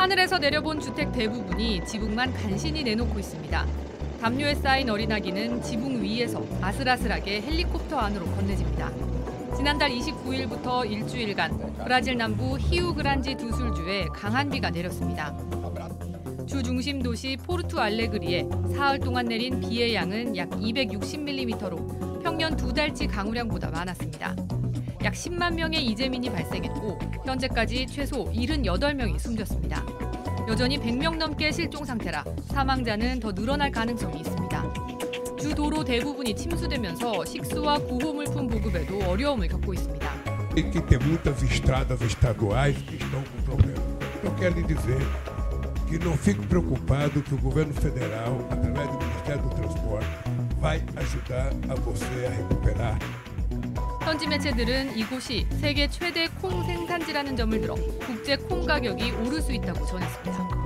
하늘에서 내려본 주택 대부분이 지붕만 간신히 내놓고 있습니다. 담요에 싸인 어린아기는 지붕 위에서 아슬아슬하게 헬리콥터 안으로 건네집니다. 지난달 29일부터 일주일간 브라질 남부 히우 그란지 두술주에 강한 비가 내렸습니다. 주 중심 도시 포르투 알레그리에 사흘 동안 내린 비의 양은 약 260mm로 평년 두 달치 강우량보다 많았습니다. 약 10만 명의 이재민이 발생했고 현재까지 최소 78명이 숨졌습니다. 여전히 100명 넘게 실종 상태라 사망자는 더 늘어날 가능성이 있습니다. 주 도로 대부분이 침수되면서 식수와 구호물품 보급에도 어려움을 겪고 있습니다. E que tem muitas estradas estaduais que estão com problema. Eu quero lhe dizer que não fique preocupado que o governo federal, através do Ministério do vai ajudar a você a recuperar 현지 매체들은 이곳이 세계 최대 콩 생산지라는 점을 들어 국제 콩 가격이 오를 수 있다고 전했습니다.